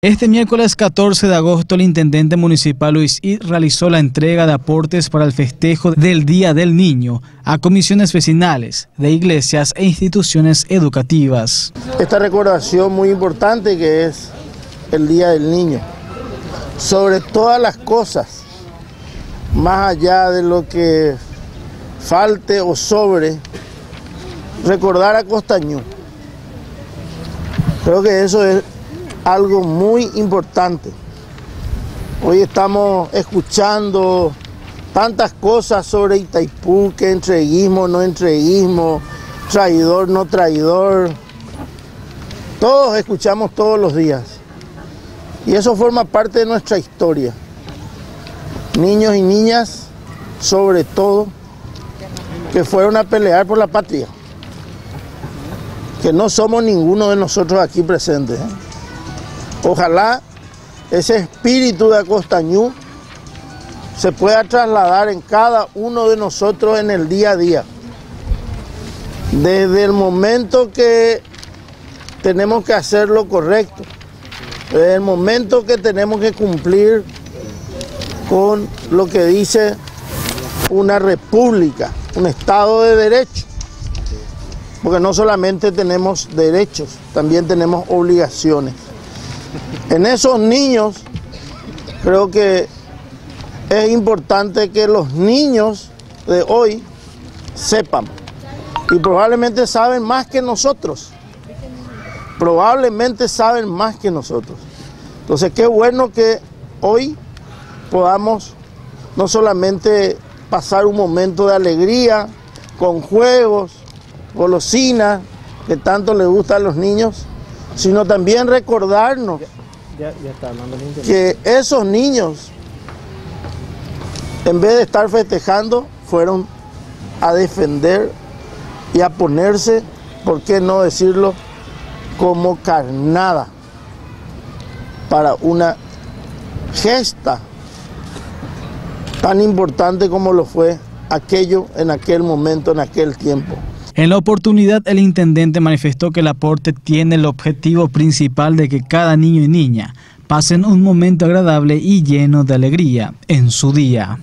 Este miércoles 14 de agosto, el intendente municipal Luis I realizó la entrega de aportes para el festejo del Día del Niño a comisiones vecinales de iglesias e instituciones educativas. Esta recordación muy importante que es el Día del Niño, sobre todas las cosas, más allá de lo que falte o sobre, recordar a Costañú. Creo que eso es algo muy importante. Hoy estamos escuchando tantas cosas sobre Itaipú, que entreguismo, no entreguismo, traidor, no traidor. Todos escuchamos todos los días. Y eso forma parte de nuestra historia. Niños y niñas, sobre todo, que fueron a pelear por la patria. Que no somos ninguno de nosotros aquí presentes. ¿eh? Ojalá ese espíritu de Acostañú se pueda trasladar en cada uno de nosotros en el día a día. Desde el momento que tenemos que hacer lo correcto, desde el momento que tenemos que cumplir con lo que dice una república, un Estado de Derecho, porque no solamente tenemos derechos, también tenemos obligaciones. En esos niños, creo que es importante que los niños de hoy sepan, y probablemente saben más que nosotros, probablemente saben más que nosotros. Entonces, qué bueno que hoy podamos no solamente pasar un momento de alegría con juegos, golosinas, que tanto les gusta a los niños, sino también recordarnos que esos niños, en vez de estar festejando, fueron a defender y a ponerse, ¿por qué no decirlo?, como carnada para una gesta tan importante como lo fue aquello en aquel momento, en aquel tiempo. En la oportunidad, el intendente manifestó que el aporte tiene el objetivo principal de que cada niño y niña pasen un momento agradable y lleno de alegría en su día.